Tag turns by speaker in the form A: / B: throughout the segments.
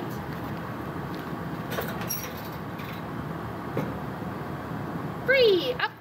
A: right. Free! Up!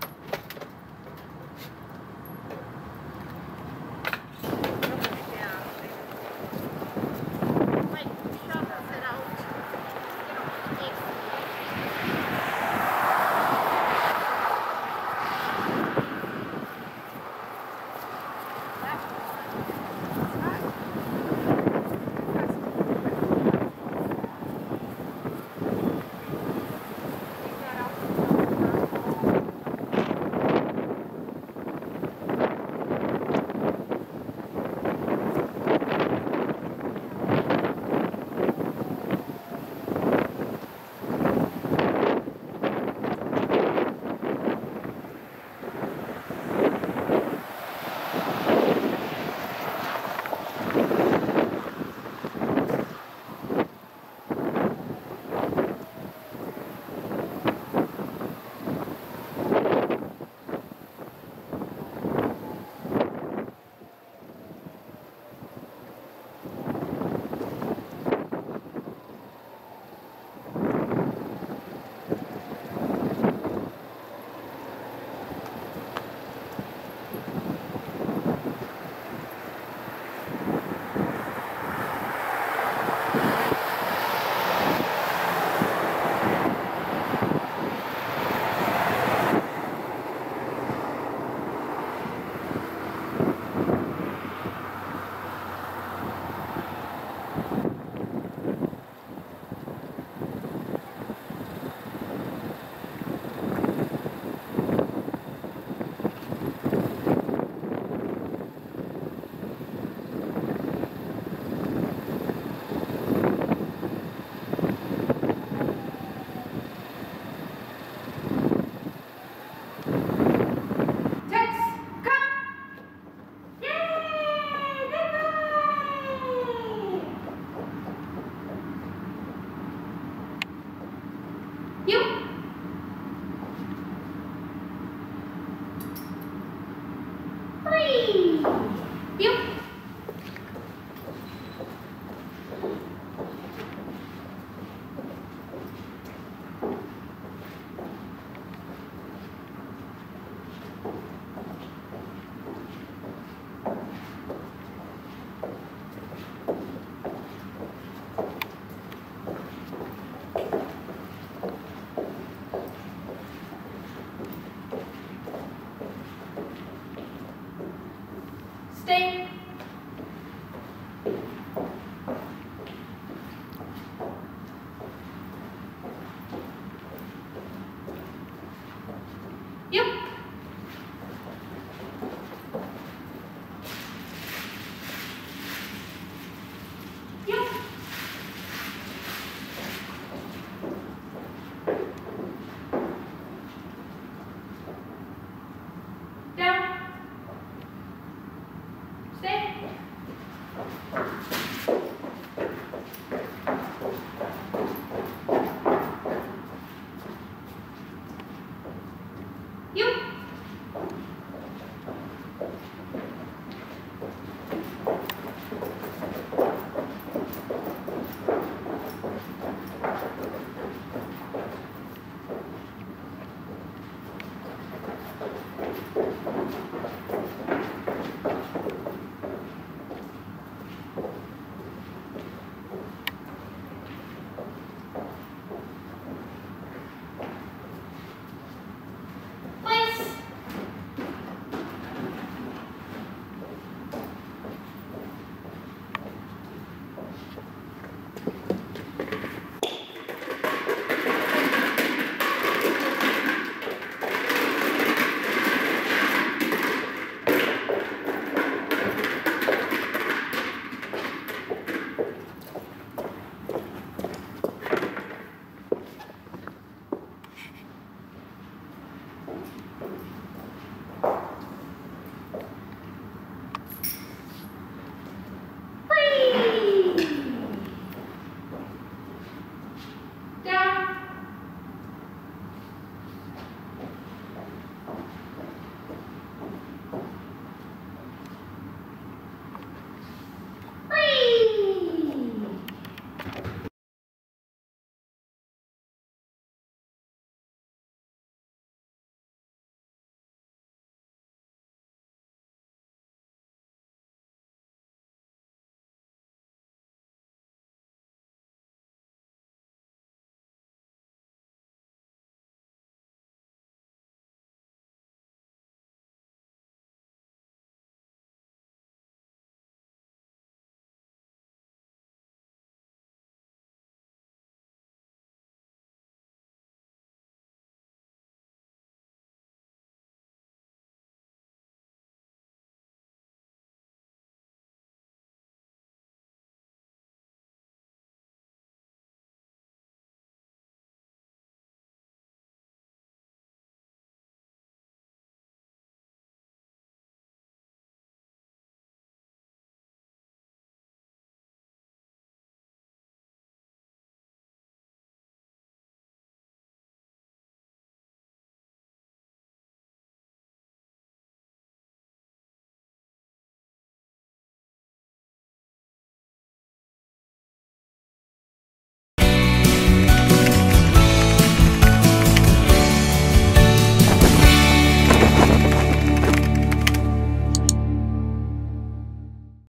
A: 이, 뿅! Thank you. Stay